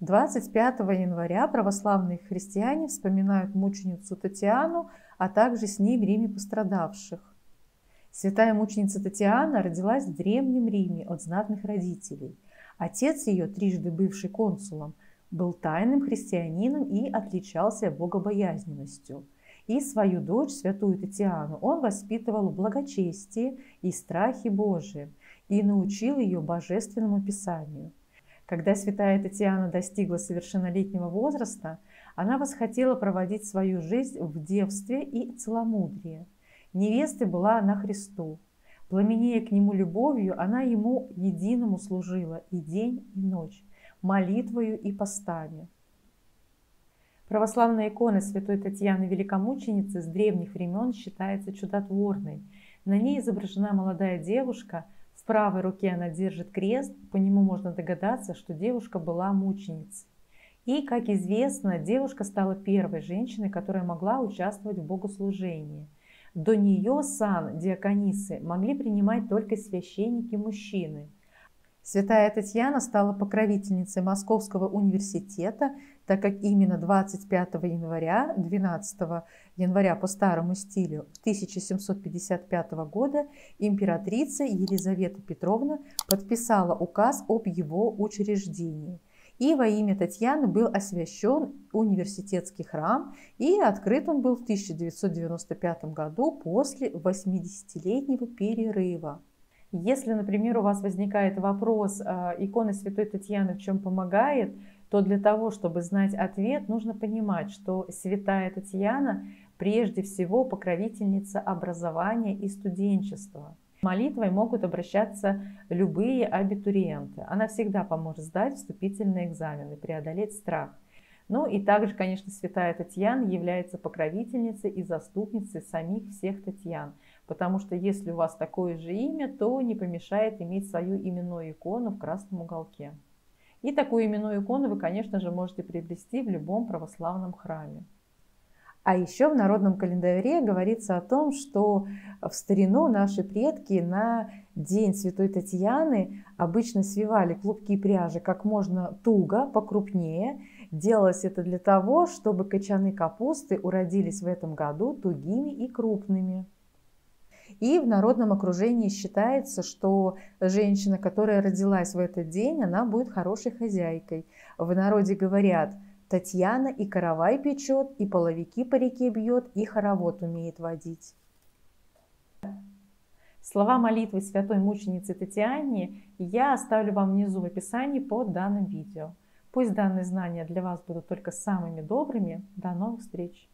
25 января православные христиане вспоминают мученицу Татьяну, а также с ней в Риме пострадавших. Святая мученица Татьяна родилась в Древнем Риме от знатных родителей. Отец ее, трижды бывший консулом, был тайным христианином и отличался богобоязненностью. И свою дочь, святую Татьяну, он воспитывал в благочестии и страхе Божием и научил ее божественному писанию. Когда святая Татьяна достигла совершеннолетнего возраста, она восхотела проводить свою жизнь в девстве и целомудрии. Невестой была она Христу. Пламенея к Нему любовью, она Ему единому служила и день, и ночь, молитвою и постами. Православная икона святой Татьяны Великомученицы с древних времен считается чудотворной. На ней изображена молодая девушка – правой руке она держит крест, по нему можно догадаться, что девушка была мученицей. И, как известно, девушка стала первой женщиной, которая могла участвовать в богослужении. До нее сан диаконисы могли принимать только священники-мужчины – Святая Татьяна стала покровительницей Московского университета, так как именно 25 января, 12 января по старому стилю 1755 года императрица Елизавета Петровна подписала указ об его учреждении. И во имя Татьяны был освящен университетский храм, и открыт он был в 1995 году после 80-летнего перерыва. Если, например, у вас возникает вопрос, а, икона Святой Татьяны в чем помогает, то для того, чтобы знать ответ, нужно понимать, что Святая Татьяна прежде всего покровительница образования и студенчества. Молитвой могут обращаться любые абитуриенты. Она всегда поможет сдать вступительные экзамены, преодолеть страх. Ну и также, конечно, святая Татьяна является покровительницей и заступницей самих всех Татьян – Потому что если у вас такое же имя, то не помешает иметь свою именную икону в красном уголке. И такую именную икону вы, конечно же, можете приобрести в любом православном храме. А еще в народном календаре говорится о том, что в старину наши предки на День Святой Татьяны обычно свивали клубки пряжи как можно туго, покрупнее. Делалось это для того, чтобы кочаны капусты уродились в этом году тугими и крупными. И в народном окружении считается, что женщина, которая родилась в этот день, она будет хорошей хозяйкой. В народе говорят, Татьяна и каравай печет, и половики по реке бьет, и хоровод умеет водить. Слова молитвы святой мученицы Татьяне я оставлю вам внизу в описании под данным видео. Пусть данные знания для вас будут только самыми добрыми. До новых встреч!